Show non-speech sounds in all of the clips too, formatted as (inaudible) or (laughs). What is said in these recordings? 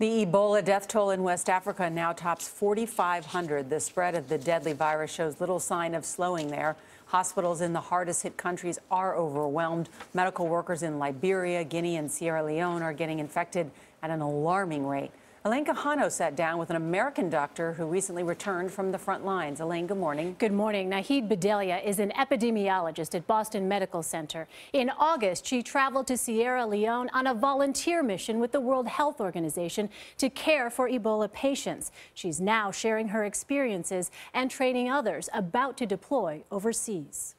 The Ebola death toll in West Africa now tops 4,500. The spread of the deadly virus shows little sign of slowing there. Hospitals in the hardest hit countries are overwhelmed. Medical workers in Liberia, Guinea, and Sierra Leone are getting infected at an alarming rate. Elaine Quijano sat down with an American doctor who recently returned from the front lines. Elaine, good morning. Good morning. Nahid Bhadelia is an epidemiologist at Boston Medical Center. In August, she traveled to Sierra Leone on a volunteer mission with the World Health Organization to care for Ebola patients. She's now sharing her experiences and training others about to deploy overseas.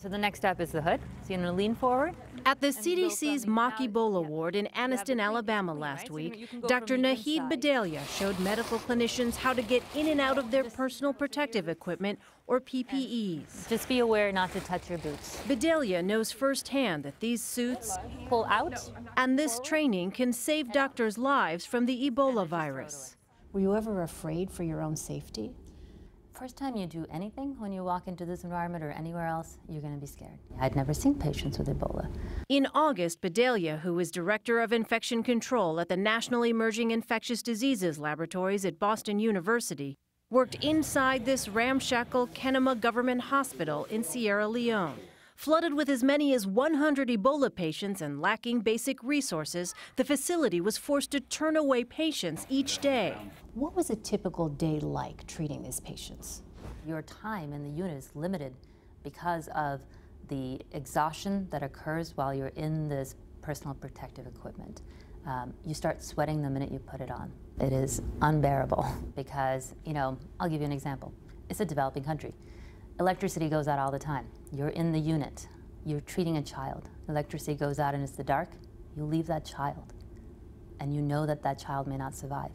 So the next step is the hood. So you're going to lean forward. At the CDC's Mock Ebola Ward in Anniston, Alabama last week, Dr. Nahid Bhadelia showed medical clinicians how to get in and out of their personal protective equipment or PPEs. Just be aware not to touch your boots. Bhadelia knows firsthand that these suits pull out and this training can save doctors' lives from the Ebola virus. Were you ever afraid for your own safety? First time you do anything when you walk into this environment or anywhere else, you're going to be scared. I'd never seen patients with Ebola. In August, Bhadelia, who is director of infection control at the National Emerging Infectious Diseases Laboratories at Boston University, worked inside this ramshackle Kenema Government Hospital in Sierra Leone. Flooded with as many as 100 Ebola patients and lacking basic resources, the facility was forced to turn away patients each day. What was a typical day like treating these patients? Your time in the unit is limited because of the exhaustion that occurs while you're in this personal protective equipment. Um, you start sweating the minute you put it on. It is unbearable (laughs) because, you know, I'll give you an example. It's a developing country. Electricity goes out all the time. You're in the unit. You're treating a child. Electricity goes out and it's the dark. You leave that child. And you know that that child may not survive.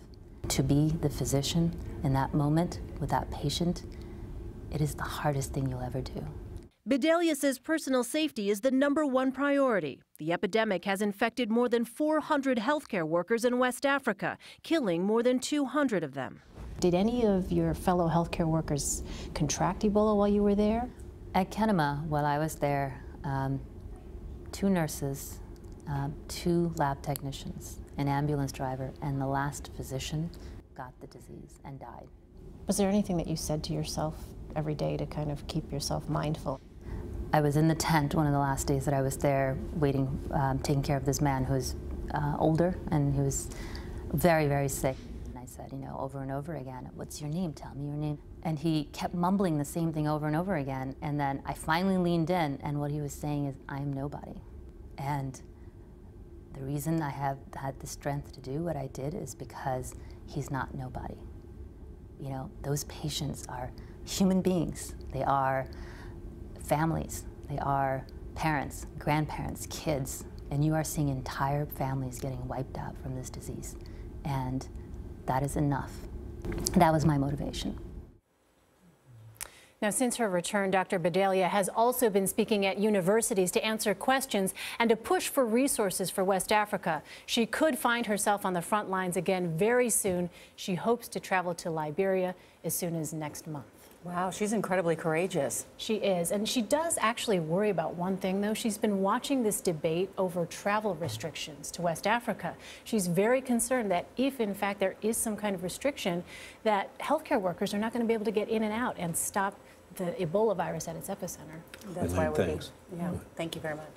To be the physician in that moment with that patient, it is the hardest thing you'll ever do. Bhadelia says personal safety is the number one priority. The epidemic has infected more than 400 healthcare workers in West Africa, killing more than 200 of them. Did any of your fellow healthcare workers contract Ebola while you were there? At Kenema, while I was there, um, two nurses, um, two lab technicians, an ambulance driver, and the last physician got the disease and died. Was there anything that you said to yourself every day to kind of keep yourself mindful? I was in the tent one of the last days that I was there waiting, um, taking care of this man who was uh, older and he was very, very sick said, you know, over and over again, what's your name? Tell me your name. And he kept mumbling the same thing over and over again. And then I finally leaned in, and what he was saying is, I am nobody. And the reason I have had the strength to do what I did is because he's not nobody. You know, those patients are human beings. They are families. They are parents, grandparents, kids. And you are seeing entire families getting wiped out from this disease. And that is enough. That was my motivation. Now, since her return, Dr. Bhadelia has also been speaking at universities to answer questions and to push for resources for West Africa. She could find herself on the front lines again very soon. She hopes to travel to Liberia as soon as next month. Wow, she's incredibly courageous. She is. And she does actually worry about one thing, though. She's been watching this debate over travel restrictions to West Africa. She's very concerned that if, in fact, there is some kind of restriction, that healthcare workers are not going to be able to get in and out and stop the Ebola virus at its epicenter. That's why we're. Yeah, thank you very much.